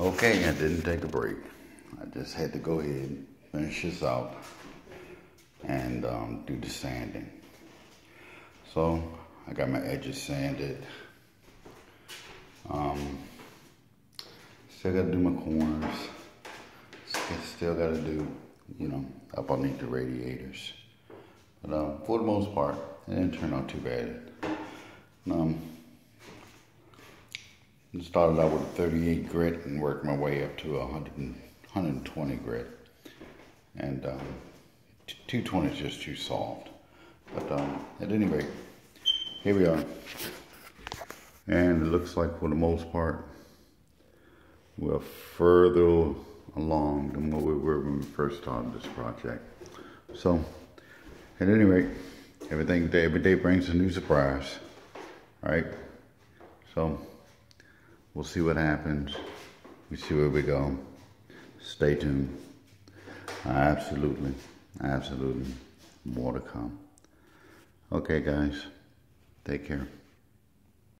Okay, I didn't take a break. I just had to go ahead, and finish this out, and um, do the sanding. So I got my edges sanded. Um, still got to do my corners. Still got to do, you know, up underneath the radiators. But um, for the most part, it didn't turn out too bad. Um, started out with a 38 grit and worked my way up to a 100 120 grit. And um, 220 is just too soft. But um, at any rate, here we are. And it looks like for the most part, we're further along than what we were when we first started this project. So, at any rate, everything every day brings a new surprise, right? So, we'll see what happens. We see where we go. Stay tuned. Absolutely, absolutely, more to come. Okay, guys, take care.